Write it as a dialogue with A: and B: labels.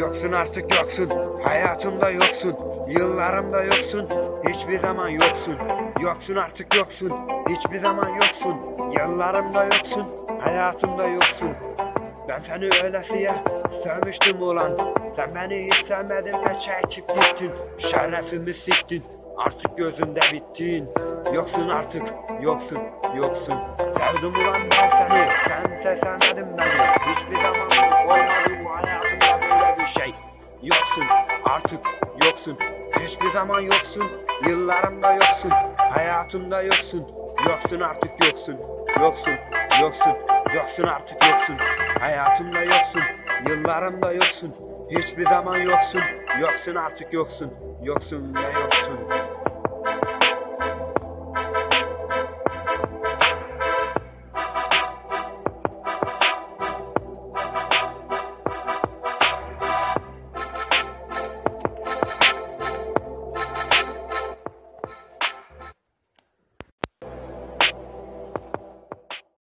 A: Yoksun artık yoksun Hayatımda yoksun Yıllarımda yoksun Hiçbir zaman yoksun. Yoksun artık yoksun Hiçbir zaman yoksun Yıllarımda yoksun Hayatımda yoksun. Ben seni öylesiye sevmiştim ulan. Sen beni hiç sevmedin ve çekip gittin. Şerefimi siktin Artık gözümde bittin. Yoksun artık yoksun yoksun. Sevdim ulan ben seni Sen Yoksun artık yoksun. Hiçbir zaman yoksun Yıllarımda yoksun Hayatımda yoksun. Yoksun artık yoksun Yoksun yoksun. Yoksun artık yoksun Hayatımda yoksun Yıllarımda yoksun. Hiçbir zaman yoksun Yoksun artık yoksun. Yoksun ve yoksun